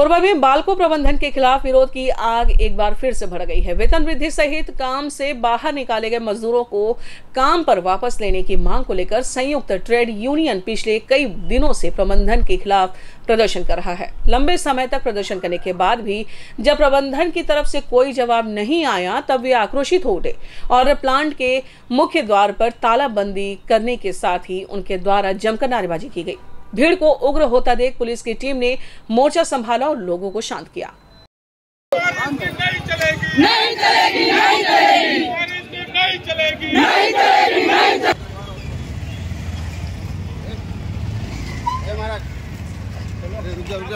कोरबा में बालको प्रबंधन के खिलाफ विरोध की आग एक बार फिर से भड़ गई है। वेतन वृद्धि सहित काम से बाहर निकाले गए मजदूरों को काम पर वापस लेने की मांग को लेकर संयुक्त ट्रेड यूनियन पिछले कई दिनों से प्रबंधन के खिलाफ प्रदर्शन कर रहा है। लंबे समय तक प्रदर्शन करने के बाद भी जब प्रबंधन की तरफ़ से कोई जवाब नहीं आया, तब वे आक्रोशित हो उठे और प्लांट के मुख्य द्वार पर तालाबंदी करने के साथ ही उनके द्वारा जमकर नारेबाजी की गई। भीड़ को उग्र होता देख पुलिस की टीम ने मोर्चा संभाला और लोगों को शांत किया। नहीं चलेगी नहीं चलेगी। नहीं चलेगी नहीं चलेगी। नहीं चलेगी